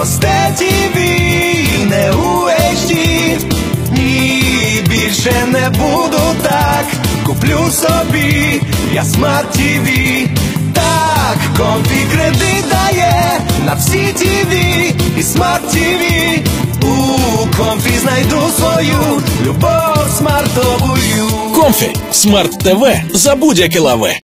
просте TV, не у HD Ні, більше не буду так. Куплю собі, я smart TV. Так, Comfy кредит дає на всі TV і smart TV. У Comfy знайду свою любов смартовую. Comfy. Smart TV за будь-яке лаве.